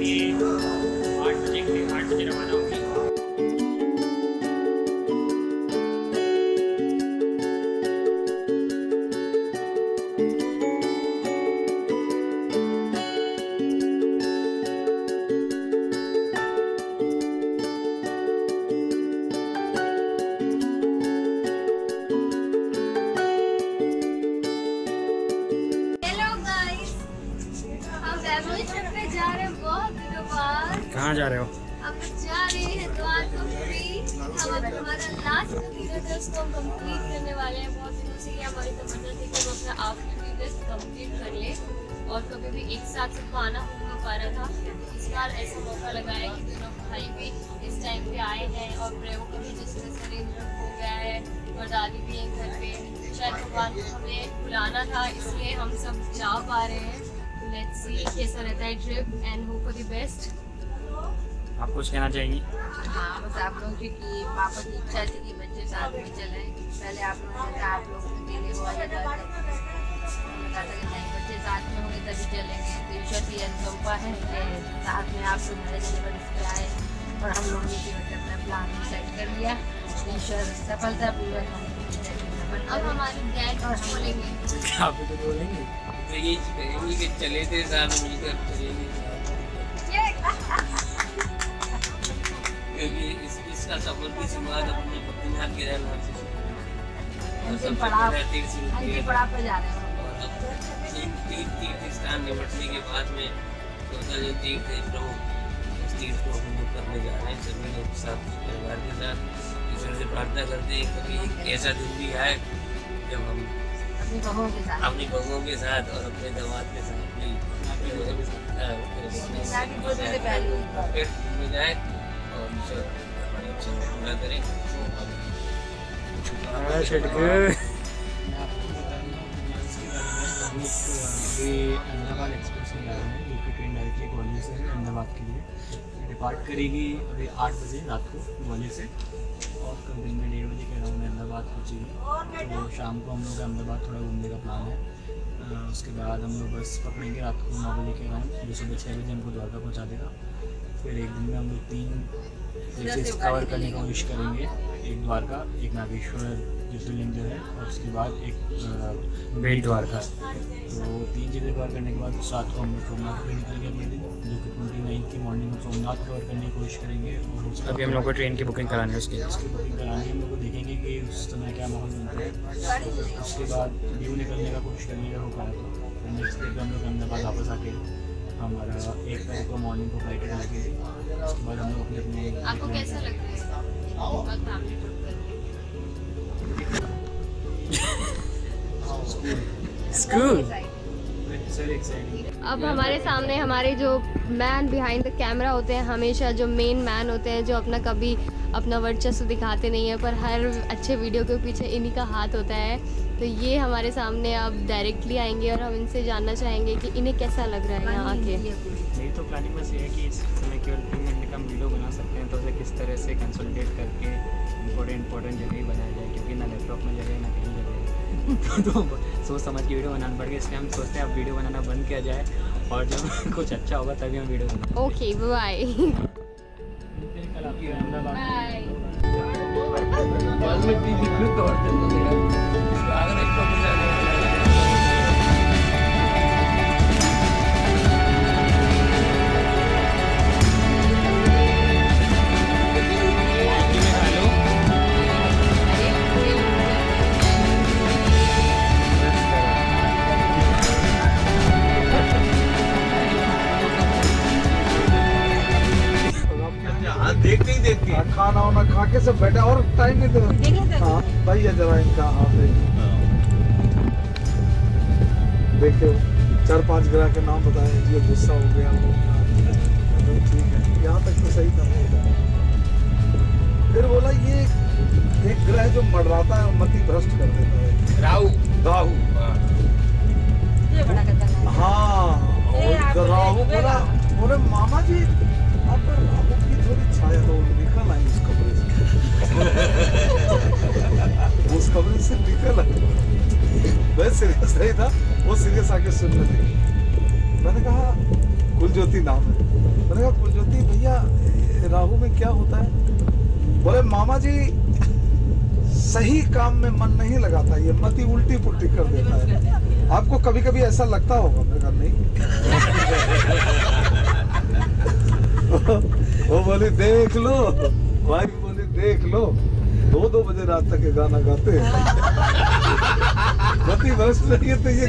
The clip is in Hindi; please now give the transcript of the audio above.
के कहाँ जा रहे हो? हम जा रहे हैं ले और कभी भी एक साथ आना हो नहीं पा रहा था। इस बार ऐसा मौका लगा है कि दोनों भाई भी इस टाइम पे आए हैं और प्रयोग का भी जिस तरह से हो गया है और दादी भी हैं घर पे। शायद भगवान को हमें बुलाना था, इसलिए हम सब जा पा रहे हैं। लेट्स सी कैसा रहता है trip and hope for the best आप कुछ कहना चाहेंगी? हाँ बस आप लोगों की पापा की इच्छा थी कि बच्चे साथ में चले। पहले आप लोगों ने आप लोग अकेले हो या जाते कहा था कि नहीं बच्चे साथ में होंगे तभी चलेंगे। तो ईश्वर की अनुकंपा है कि साथ में आप लोग मेरे जन्मदिन पे आए और हम लोगों ने फिर अपना प्लान सेट कर लिया। ईश्वर सफलतापूर्वक हम सफल अब हमारे डैड कुछ बोलेंगे? आप तो बोलेंगे। तो यही कहेंगे कि चले थे साथ मिलकर चलेंगे क्योंकि इस इसका सफ़र की शुरुआत अपने बद्रीनाथ केदारनाथ से शुरू तीर्थ हैं स्थान निपटने के बाद में चौथा जो तीर्थ है प्रमुख उस तीर्थ को हम लोग करने जा रहे हैं सभी लोग साथ परिवार के साथ ईश्वर से प्रार्थना करते हैं कभी एक ऐसा दिन भी आए जब हम अपनी बहुओं के साथ। अपनी बहुओं के साथ और अपने दमाद के साथ भी फिर में जाए और पूरा करे। हाँ, छिड़के अहमदाबाद एक्सप्रेस में जा रहे हैं यूपी ट्रेन डायरेक्टली ग्वालियर से है अहमदाबाद के लिए। डिपार्ट करेगी अभी आठ बजे रात को ग्वालियर से और कल दिन में डेढ़ बजे के अराउंड अहमदाबाद पहुँचेगी। तो शाम को हम लोग अहमदाबाद थोड़ा घूमने का प्लान है। उसके बाद हम लोग बस पकड़ेंगे रात को नौ बजे के अराउंड, जो सुबह छः बजे हमको द्वारका पहुँचा देगा। फिर एक दिन में हम लोग तीन प्लेसेस कवर करने की कोशिश करेंगे। एक द्वारका एक नागेश्वर ज्योतिर्लिंग जो है और उसके बाद एक बेट द्वारका। तो तीन जगह कवर करने के बाद सात को हम लोग सोमनाथ पे निकलेंगे अगले दिन जो कि ट्वेंटी नाइन की मॉर्निंग में सोमनाथ कवर करने की कोशिश करेंगे और उसके अभी हम लोग को ट्रेन की बुकिंग करानी है उसके। उसकी बुकिंग करानी है हम लोग को देखेंगे कि उस समय क्या माहौल बनता है। उसके बाद ड्यू निकलने का कोशिश करेंगे हो पाया तो। नेक्स्ट डे पे हम लोग अहमदाबाद वापस आके हमारा एक तारीख को मॉर्निंग को फ़्लाइट लोग आपको कैसा लग रहा है? स्कूल अब हमारे सामने हमारे जो मैन बिहाइंड द कैमरा होते हैं हमेशा जो मेन मैन होते हैं जो अपना कभी अपना वर्चस्व दिखाते नहीं है पर हर अच्छे वीडियो के पीछे इन्हीं का हाथ होता है। तो ये हमारे सामने अब डायरेक्टली आएँगे और हम इनसे जानना चाहेंगे कि इन्हें कैसा लग रहा है यहाँ आके। मेरी तो प्लानिंग बस ये है कि इस समय केवल तीन घंटे का हम वीडियो बना सकते हैं तो उसे किस तरह से कंसोलिडेट करके इंपॉर्टेंट इंपॉर्टेंट जगह ही बनाया जाए क्योंकि ना लैपटॉप में जगह ना कहीं जगह। तो सोच समझ के वीडियो बनाना पड़ गया इसलिए हम सोचते हैं अब वीडियो बनाना बंद किया जाए और जब कुछ अच्छा होगा तभी हम वीडियो बनाएँ ओके बाय कल आपकी अहमदाबाद बाय देखते ही देखते खाना वाना खा के सब बैठे और टाइम नहीं दे हाँ भाई ये जरा इनका हाथ है। देखो चार पाँच ग्राहक के नाम बताए ये गुस्सा हो गया वो तो ठीक है यहाँ तक तो सही था फिर बोला ये एक ग्रह जो मडराता है मति भ्रष्ट कर देता है। राहु। राहु। ये बड़ा खतरनाक हाँ। आप राहु बोले, बोला बोले मामा जी आप राहु की थोड़ी छाया तो निकल आई उस कमरे से। उस कमरे से निकल आई। मैं सीरियस नहीं था, वो सीरियस आके सुनने लगी मैंने कहा, कुलज्योति नाम है। मैंने कहा, कुलज्योति भैया, राहु में क्या होता है? बोले, मामा जी, सही काम में मन नहीं लगाता, ये मति उल्टी पुल्टी कर देता है। आपको कभी कभी ऐसा लगता होगा? मैंने कहा, नहीं। वो बोली, देख लो। भाई बोली, देख लो। दो दो बजे रात तक ये गाना गाते हैं। प्रति वर्ष तो ये